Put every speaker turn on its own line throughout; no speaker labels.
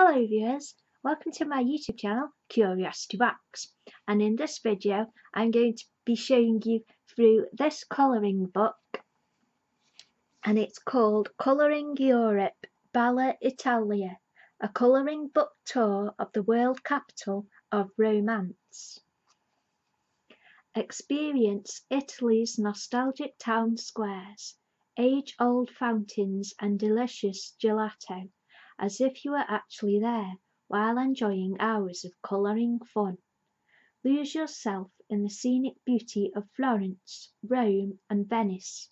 Hello viewers, welcome to my YouTube channel Curiosity Rocks and in this video I'm going to be showing you through this colouring book. And it's called Colouring Europe Bella Italia, a colouring book tour of the world capital of romance. Experience Italy's nostalgic town squares, age-old fountains and delicious gelato as if you were actually there while enjoying hours of colouring fun. Lose yourself in the scenic beauty of Florence, Rome and Venice,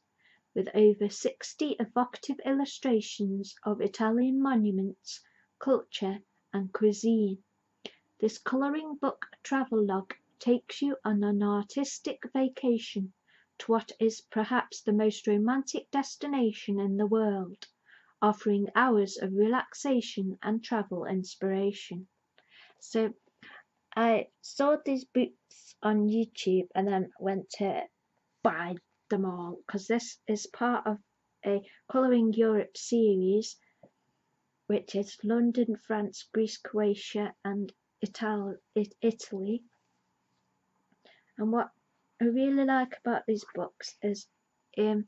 with over 60 evocative illustrations of Italian monuments, culture and cuisine. This colouring book travelogue takes you on an artistic vacation to what is perhaps the most romantic destination in the world offering hours of relaxation and travel inspiration. So I saw these books on YouTube and then went to buy them all because this is part of a Colouring Europe series which is London, France, Greece, Croatia and Italy. And what I really like about these books is um,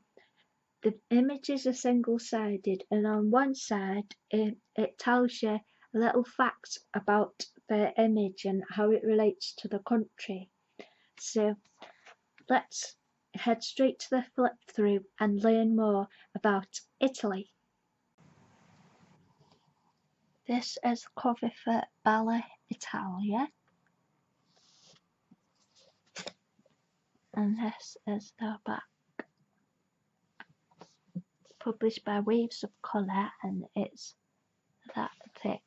the images are single-sided and on one side it, it tells you a little facts about the image and how it relates to the country. So let's head straight to the flip through and learn more about Italy. This is the cover for Bella Italia. And this is the back published by Waves of Colour and it's that thick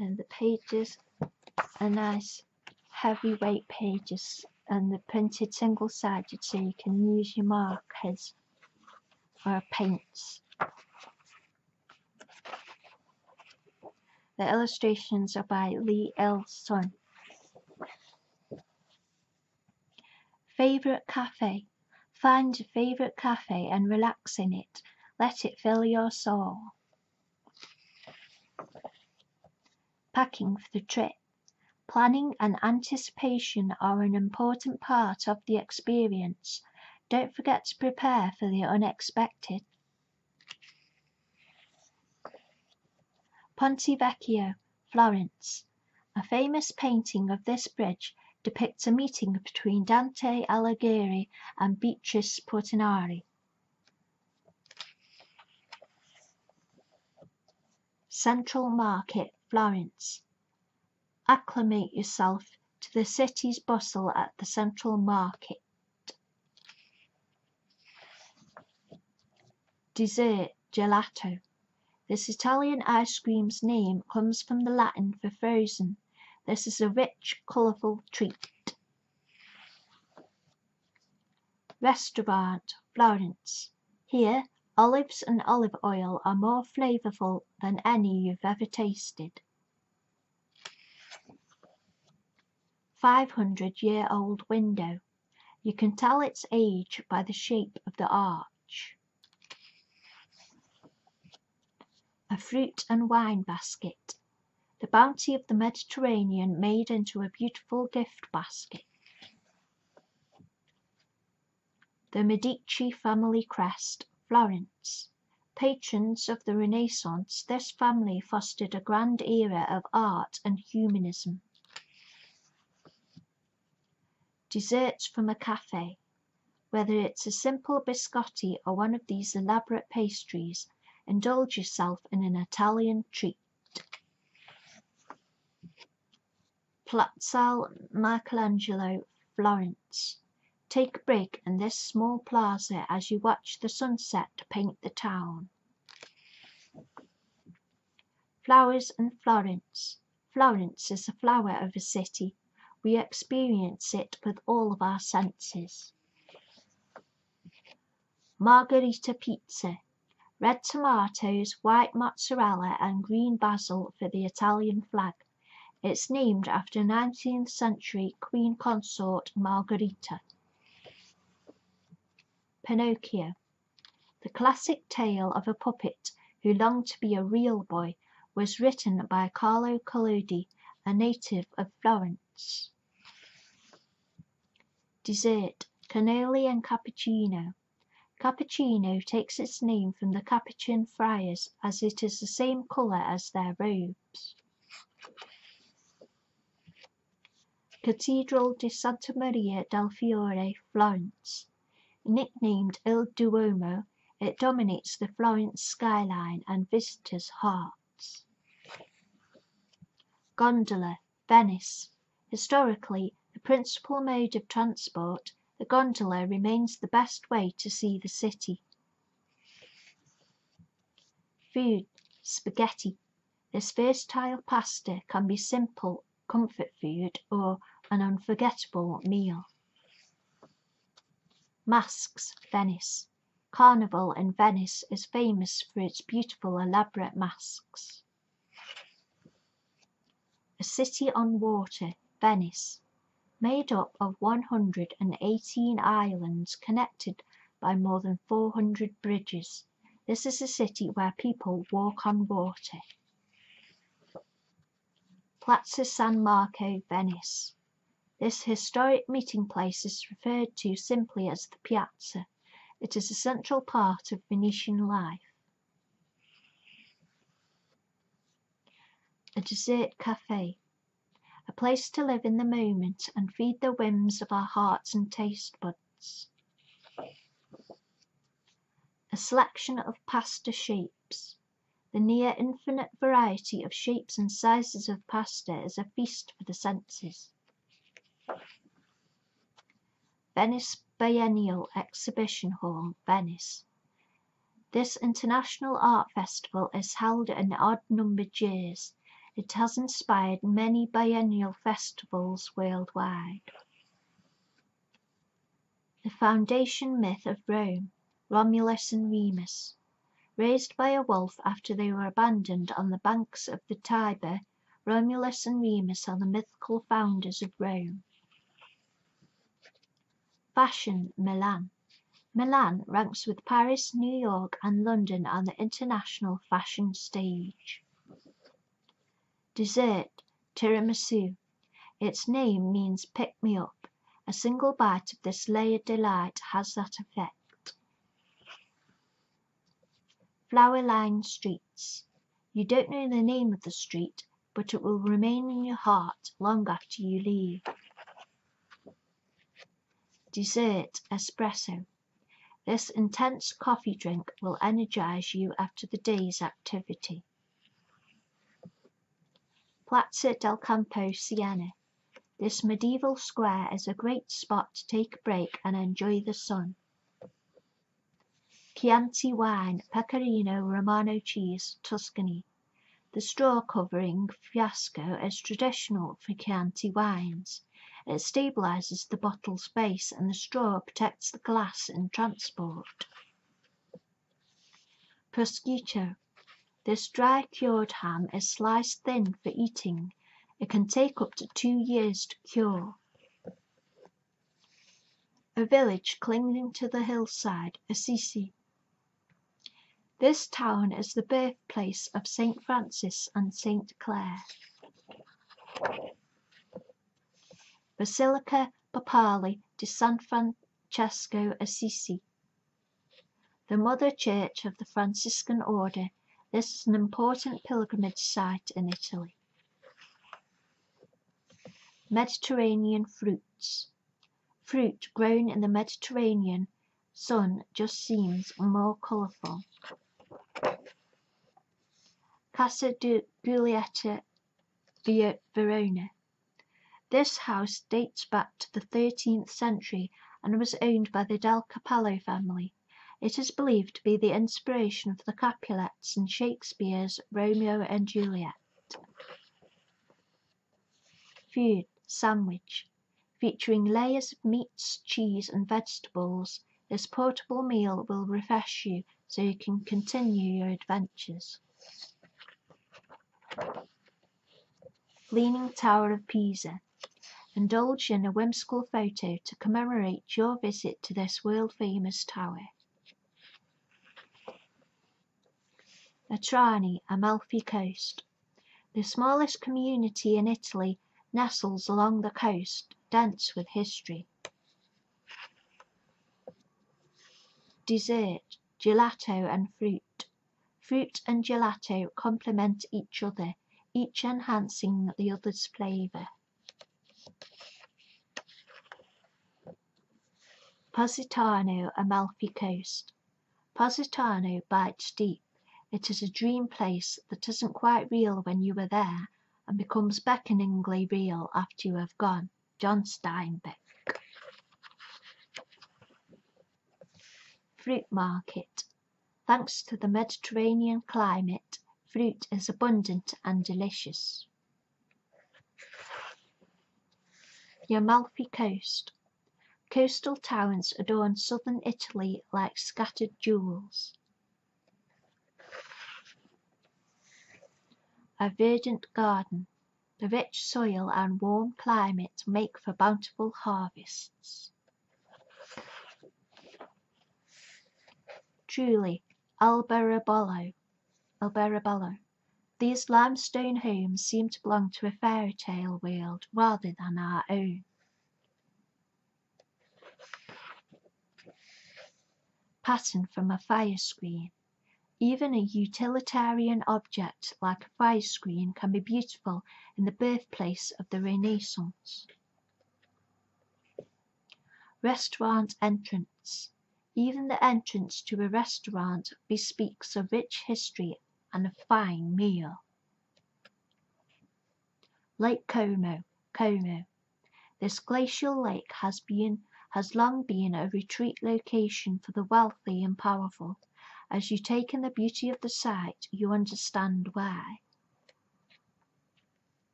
and the pages are nice heavyweight pages and they're printed single sided so you can use your markers or paints. The illustrations are by Lee Il Sun. Favourite Cafe Find your favourite cafe and relax in it. Let it fill your soul. Packing for the trip. Planning and anticipation are an important part of the experience. Don't forget to prepare for the unexpected. Ponte Vecchio, Florence. A famous painting of this bridge depicts a meeting between Dante Alighieri and Beatrice Portinari. Central Market, Florence. Acclimate yourself to the city's bustle at the Central Market. Dessert, gelato. This Italian ice cream's name comes from the Latin for frozen this is a rich, colourful treat. Restaurant, Florence. Here, olives and olive oil are more flavourful than any you've ever tasted. 500 year old window. You can tell its age by the shape of the arch. A fruit and wine basket. The bounty of the Mediterranean made into a beautiful gift basket. The Medici family crest, Florence. Patrons of the Renaissance, this family fostered a grand era of art and humanism. Desserts from a cafe. Whether it's a simple biscotti or one of these elaborate pastries, indulge yourself in an Italian treat. Piazza Michelangelo, Florence. Take a break in this small plaza as you watch the sunset paint the town. Flowers and Florence. Florence is the flower of a city. We experience it with all of our senses. Margherita Pizza. Red tomatoes, white mozzarella and green basil for the Italian flag. It's named after nineteenth century queen consort Margherita. Pinocchio. The classic tale of a puppet who longed to be a real boy was written by Carlo Collodi, a native of Florence. Dessert, cannoli and cappuccino. Cappuccino takes its name from the Capuchin friars as it is the same color as their robes. Cathedral di Santa Maria del Fiore, Florence. Nicknamed Il Duomo, it dominates the Florence skyline and visitors' hearts. Gondola, Venice. Historically, the principal mode of transport, the gondola remains the best way to see the city. Food, spaghetti. This versatile pasta can be simple comfort food or an unforgettable meal. Masks, Venice. Carnival in Venice is famous for its beautiful elaborate masks. A city on water, Venice, made up of one hundred and eighteen islands connected by more than four hundred bridges. This is a city where people walk on water. Piazza San Marco, Venice. This historic meeting place is referred to simply as the Piazza. It is a central part of Venetian life. A dessert cafe. A place to live in the moment and feed the whims of our hearts and taste buds. A selection of pasta shapes. The near infinite variety of shapes and sizes of pasta is a feast for the senses. Venice Biennial Exhibition Hall, Venice. This international art festival is held in odd numbered years. It has inspired many biennial festivals worldwide. The foundation myth of Rome, Romulus and Remus. Raised by a wolf after they were abandoned on the banks of the Tiber, Romulus and Remus are the mythical founders of Rome. Fashion, Milan. Milan ranks with Paris, New York, and London on the international fashion stage. Dessert, Tiramisu. Its name means pick me up. A single bite of this layered delight has that effect. Flower lined streets. You don't know the name of the street, but it will remain in your heart long after you leave. Dessert, Espresso. This intense coffee drink will energize you after the day's activity. Piazza del Campo, Siena. This medieval square is a great spot to take a break and enjoy the sun. Chianti wine, Pecorino Romano cheese, Tuscany. The straw covering fiasco is traditional for Chianti wines. It stabilizes the bottle's base and the straw protects the glass in transport. Prosciutto. This dry cured ham is sliced thin for eating. It can take up to two years to cure. A village clinging to the hillside, Assisi. This town is the birthplace of Saint Francis and Saint Clare. Basilica Papale di San Francesco Assisi. The mother church of the Franciscan order this is an important pilgrimage site in Italy. Mediterranean fruits. Fruit grown in the Mediterranean sun just seems more colourful. Casa di Giulietta via Verona. This house dates back to the 13th century and was owned by the Del Capello family. It is believed to be the inspiration of the Capulets in Shakespeare's Romeo and Juliet. Food sandwich. Featuring layers of meats, cheese, and vegetables, this portable meal will refresh you so you can continue your adventures. Leaning Tower of Pisa. Indulge in a whimsical photo to commemorate your visit to this world famous tower. Atrani Amalfi Coast. The smallest community in Italy nestles along the coast, dense with history. Dessert, gelato and fruit. Fruit and gelato complement each other, each enhancing the other's flavor. Positano, Amalfi Coast. Positano bites deep. It is a dream place that isn't quite real when you are there and becomes beckoningly real after you have gone. John Steinbeck. Fruit Market. Thanks to the Mediterranean climate, fruit is abundant and delicious. The Amalfi Coast. Coastal towns adorn southern Italy like scattered jewels. A verdant garden. The rich soil and warm climate make for bountiful harvests. Trulli, Alberobello. Alberobello. These limestone homes seem to belong to a fairy tale world rather than our own. Pattern from a fire screen. Even a utilitarian object like a fire screen can be beautiful in the birthplace of the Renaissance. Restaurant entrance. Even the entrance to a restaurant bespeaks a rich history and a fine meal. Lake Como, Como. This glacial lake has been has long been a retreat location for the wealthy and powerful. As you take in the beauty of the sight, you understand why.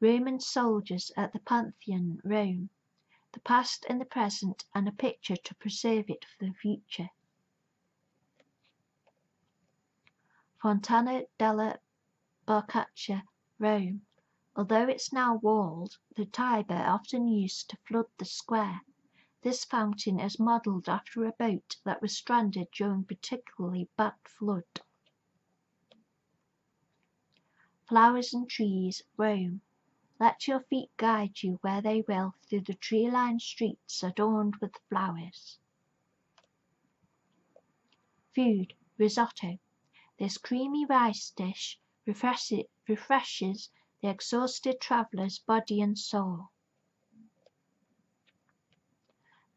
Roman soldiers at the Pantheon, Rome. The past and the present, and a picture to preserve it for the future. Fontana della Barcaccia, Rome. Although it's now walled, the Tiber often used to flood the square. This fountain is modeled after a boat that was stranded during particularly bad flood. Flowers and trees, Rome. Let your feet guide you where they will through the tree-lined streets adorned with flowers. Food, risotto. This creamy rice dish refreshes the exhausted traveler's body and soul.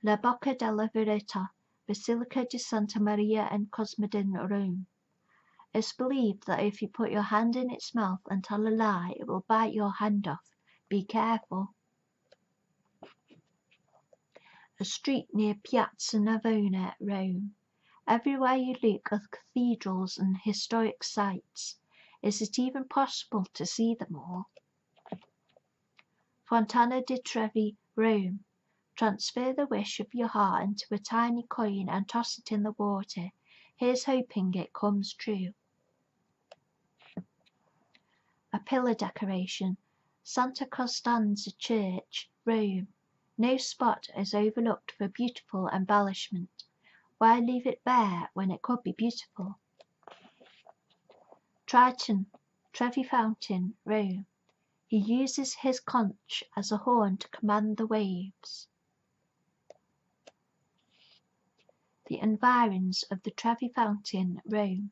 La Bocca della Verita, Basilica di Santa Maria in Cosmedin, Rome. It's believed that if you put your hand in its mouth and tell a lie, it will bite your hand off. Be careful. A street near Piazza Navona, at Rome. Everywhere you look are cathedrals and historic sites. Is it even possible to see them all? Fontana di Trevi, Rome. Transfer the wish of your heart into a tiny coin and toss it in the water. Here's hoping it comes true. A pillar decoration. Santa Costanza Church, Rome. No spot is overlooked for beautiful embellishment. Why leave it bare when it could be beautiful? Triton, Trevi Fountain, Rome. He uses his conch as a horn to command the waves. The environs of the Trevi Fountain, Rome.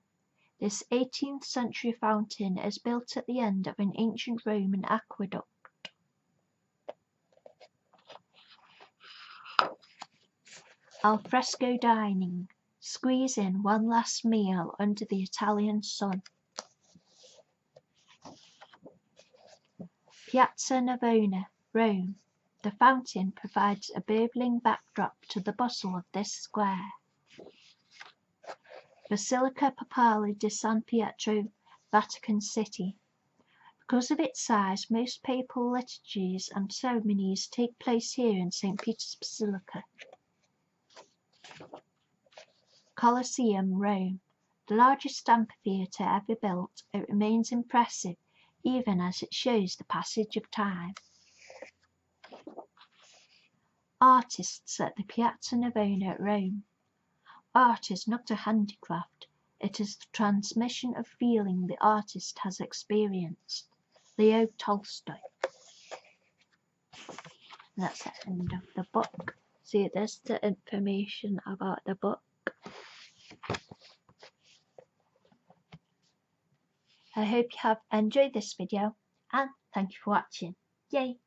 This eighteenth century fountain is built at the end of an ancient Roman aqueduct. Alfresco dining. Squeeze in one last meal under the Italian sun. Piazza Navona, Rome. The fountain provides a burbling backdrop to the bustle of this square. Basilica Papale di San Pietro, Vatican City. Because of its size, most papal liturgies and ceremonies take place here in St. Peter's Basilica. Colosseum, Rome. The largest amphitheatre ever built, it remains impressive even as it shows the passage of time. Artists at the Piazza Navona at Rome. Art is not a handicraft, It is the transmission of feeling the artist has experienced. Leo Tolstoy. That's the end of the book. See, there's the information about the book. I hope you have enjoyed this video and thank you for watching. Yay!